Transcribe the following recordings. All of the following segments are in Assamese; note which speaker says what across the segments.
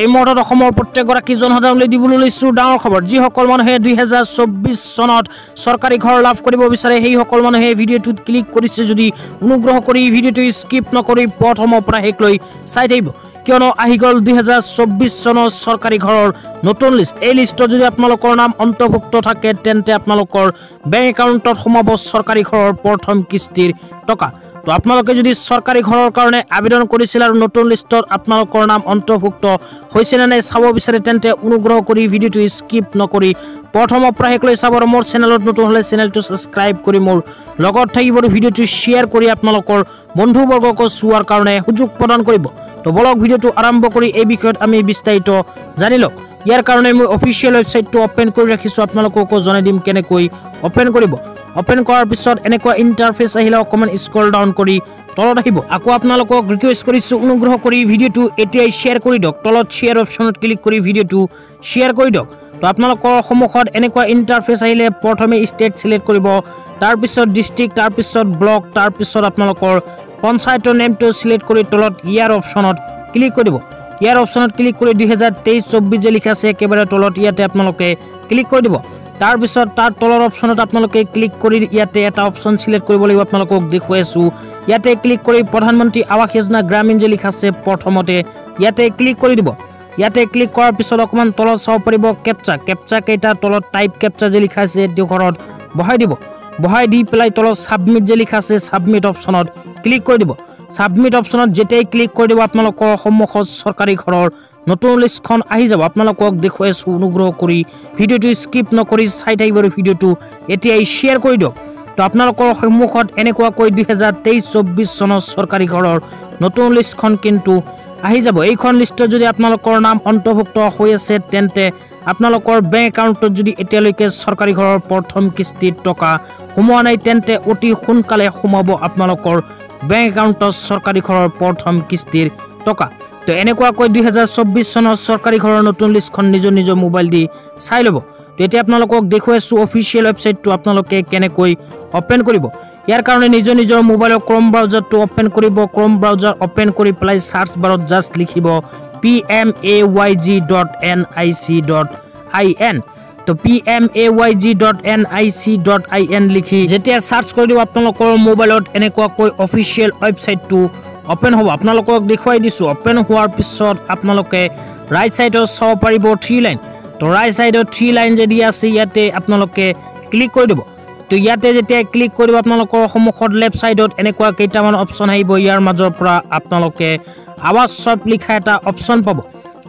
Speaker 1: এই মুহূৰ্তত অসমৰ প্ৰত্যেকগৰাকী জনসাধাৰণলৈ দিবলৈ লৈছোঁ ডাঙৰ খবৰ। যিসকল মানুহে দুহেজাৰ চৌব্বিছ চনত চৰকাৰী ঘৰ লাভ কৰিব বিচাৰে সেইসকল মানুহে ভিডিঅ'টোত ক্লিক কৰিছে যদি অনুগ্ৰহ কৰি ভিডিঅ'টো স্কিপ নকৰি প্ৰথমৰ পৰা শেষলৈ চাই থাকিব। কিয়নো আহি গ'ল দুহেজাৰ চৌব্বিছ চনৰ চৰকাৰী ঘৰৰ নতুন লিষ্ট এই লিষ্টত যদি আপোনালোকৰ নাম অন্তৰ্ভুক্ত থাকে তেন্তে আপোনালোকৰ বেংক একাউণ্টত সোমাব চৰকাৰী ঘৰৰ প্ৰথম কিস্তিৰ টকা। তো আপোনালোকে যদি চৰকাৰী ঘৰৰ কাৰণে আবেদন কৰিছিল আৰু নতুন লিষ্টত আপোনালোকৰ নাম অন্তৰ্ভুক্ত হৈছে নে নাই চাব বিচাৰে তেন্তে অনুগ্ৰহ কৰি ভিডিঅ'টো স্কিপ নকৰি প্ৰথমৰ পৰা শেষলৈ চাব মোৰ চেনেলত নতুন হ'লে চেনেলটো ছাবস্ক্ৰাইব কৰি মোৰ লগত থাকিব ভিডিঅ'টো শ্বেয়াৰ কৰি আপোনালোকৰ বন্ধুবৰ্গকো চোৱাৰ কাৰণে সুযোগ প্ৰদান কৰিব। তো বলক ভিডিঅ'টো আৰম্ভ কৰি এই বিষয়ত আমি বিস্তাৰিত জানি লওক। ইয়াৰ কাৰণে মই অফিচিয়েল ৱেবছাইটটো অ'পেন কৰি ৰাখিছোঁ আপোনালোককো জনাই দিম কেনেকৈ অ'পেন কৰিব। অ'পেন কৰাৰ পিছত এনেকুৱা ইণ্টাৰফেচ আহিলে অকণমান স্ক্ৰল ডাউন কৰি তলত আহিব। আকৌ আপোনালোকক ৰিকুৱেষ্ট কৰিছোঁ অনুগ্ৰহ কৰি ভিডিঅ'টো এতিয়াই শ্বেয়াৰ কৰি দিয়ক। তলত শ্বেয়াৰ অপশ্যনত ক্লিক কৰি ভিডিঅ'টো শ্বেয়াৰ কৰি দিয়ক। তো আপোনালোকৰ সন্মুখত এনেকুৱা ইণ্টাৰফেচ আহিলে প্ৰথমে ষ্টেট ছিলেক্ট কৰিব তাৰপিছত ডিষ্ট্ৰিক্ট তাৰপিছত ব্লক তাৰপিছত আপোনালোকৰ পঞ্চায়তৰ নেমটো ছিলেক্ট কৰি তলত ইয়াৰ অপশ্যনত ক্লিক কৰিব। ইয়াৰ অপশ্যনত ক্লিক কৰি দুহেজাৰ তেইছ চৌব্বিছ যে লিখা আছে একেবাৰে তলত ইয়াতে আপোনালোকে ক্লিক কৰি দিব। তাৰপিছত তাৰ তলৰ অপশ্যনত আপোনালোকে ক্লিক কৰি ইয়াতে এটা অপশ্যন ছিলেক্ট কৰিব লাগিব আপোনালোকক দেখুৱাই আছোঁ। ইয়াতে ক্লিক কৰি প্ৰধানমন্ত্ৰী আৱাস যোজনা গ্ৰামীণ যে লিখা আছে প্ৰথমতে ইয়াতে ক্লিক কৰি দিব। ইয়াতে ক্লিক কৰাৰ পিছত অকণমান তলত চাব পাৰিব কেপচা কেপচা কেইটা তলত টাইপ কেপচা যে লিখা আছে এইটো ঘৰত বহাই দিব। বহাই দি পেলাই তলত ছাবমিট যে লিখা আছে ছাবমিট অপশ্যনত ক্লিক কৰি দিব। ছাবমিট অপশ্যনত যেতিয়াই ক্লিক কৰি দিব আপোনালোকৰ সন্মুখত চৰকাৰী ঘৰৰ নতুন লিষ্টখন আহি যাব। আপোনালোকক দেখুৱাই আছোঁ অনুগ্ৰহ কৰি ভিডিঅ'টো স্কিপ নকৰি চাই থাকিব আৰু ভিডিঅ'টো এতিয়াই শ্বেয়াৰ কৰি দিয়ক। তো আপোনালোকৰ সন্মুখত এনেকুৱাকৈ দুহেজাৰ তেইছ চৌব্বিছ চনৰ চৰকাৰী ঘৰৰ নতুন লিষ্টখন কিন্তু আহি যাব। এইখন লিষ্টত যদি আপোনালোকৰ নাম অন্তৰ্ভুক্ত হৈ আছে তেন্তে আপোনালোকৰ বেংক একাউণ্টত যদি এতিয়ালৈকে চৰকাৰী ঘৰৰ প্ৰথম কিস্তিৰ টকা সোমোৱা নাই তেন্তে অতি সোনকালে সোমাব আপোনালোকৰ বেংক একাউণ্টত চৰকাৰী ঘৰৰ প্ৰথম কিস্তিৰ টকা। তো এনেকুৱাকৈ দুহেজাৰ চৌব্বিছ চনৰ চৰকাৰী ঘৰৰ নতুন লিষ্টখন নিজৰ নিজৰ মোবাইল দি চাই ল'ব। তো এতিয়া আপোনালোকক দেখুৱাইছোঁ অফিচিয়েল ৱেবছাইটটো আপোনালোকে কেনেকৈ অ'পেন কৰিব। ইয়াৰ কাৰণে নিজৰ নিজৰ মোবাইলৰ ক্ৰম ব্ৰাউজাৰটো অ'পেন কৰিব। ক্ৰম ব্ৰাউজাৰ অ'পেন কৰি পেলাই চাৰ্চ বাৰত জাষ্ট লিখিব P M A Y G dot N I C dot I N তো P M A Y G dot N I C dot I N লিখি যেতিয়া চাৰ্চ কৰি দিব আপোনালোকৰ মোবাইলত এনেকুৱাকৈ অফিচিয়েল ৱেবছাইটটো অ'পেন হ'ব আপোনালোকক দেখুৱাই দিছোঁ। অ'পেন হোৱাৰ পিছত আপোনালোকে ৰাইট ছাইডত চাব পাৰিব থ্ৰী লাইন তো ৰাইট ছাইডত থ্ৰী লাইন যে দিয়া আছে ইয়াতে আপোনালোকে ক্লিক কৰি দিব। তো ইয়াতে যেতিয়া ক্লিক কৰিব আপোনালোকৰ সন্মুখত লেফ্ট ছাইডত এনেকুৱা কেইটামান অপশ্যন আহিব। ইয়াৰ মাজৰ পৰা আপোনালোকে আৱাজ শ্বপ লিখা এটা অপশ্যন পাব।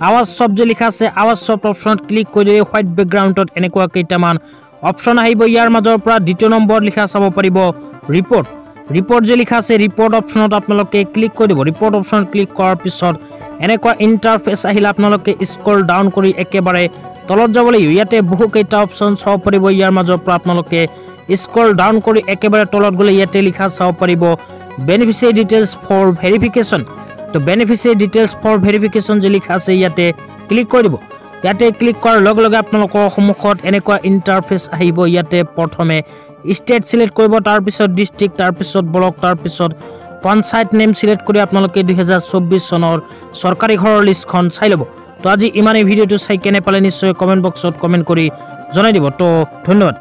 Speaker 1: আৱাজ শ্বপ যে লিখা আছে আৱাজ শ্বপ অপশ্যনত ক্লিক কৰি যদি হোৱাইট বেকগ্ৰাউণ্ডত এনেকুৱা কেইটামান অপশ্যন আহিব। ইয়াৰ মাজৰ পৰা দ্বিতীয় নম্বৰ লিখা চাব পাৰিব ৰিপৰ্ট ৰিপৰ্ট যে লিখা আছে ৰিপৰ্ট অপশ্যনত আপোনালোকে ক্লিক কৰি দিব। ৰিপৰ্ট অপশ্যনত ক্লিক কৰাৰ পিছত এনেকুৱা ইণ্টাৰফেচ আহিলে আপোনালোকে স্ক্ৰল ডাউন কৰি একেবাৰে তলত যাব লাগিব। ইয়াতে বহুকেইটা অপশ্যন চাব পাৰিব। ইয়াৰ মাজৰ পৰা আপোনালোকে স্ক্ৰল ডাউন কৰি একেবাৰে তলত গ'লে ইয়াতে লিখা চাব পাৰিব বেনিফিচিয়াৰী ডিটেইলছ ফৰ ভেৰিফিকেশ্যন তো বেনিফিচিয়াৰী ডিটেইলছ ফৰ ভেৰিফিকেশ্যন যে লিখা আছে ইয়াতে ক্লিক কৰি দিব। ইয়াতে ক্লিক কৰাৰ লগে লগে আপোনালোকৰ সন্মুখত এনেকুৱা ইণ্টাৰফেচ আহিব। ইয়াতে প্ৰথমে ষ্টেট ছিলেক্ট কৰিব তাৰপিছত ডিষ্ট্ৰিক্ট তাৰপিছত ব্লক তাৰপিছত পঞ্চায়ত নেম ছিলেক্ট কৰি আপোনালোকে দুহেজাৰ চৌব্বিছ চনৰ চৰকাৰী ঘৰৰ লিষ্টখন চাই ল'ব। তো আজি ইমানেই ভিডিঅ'টো চাই কেনে পালে নিশ্চয় কমেণ্ট বক্সত কমেণ্ট কৰি জনাই দিব। তো ধন্যবাদ।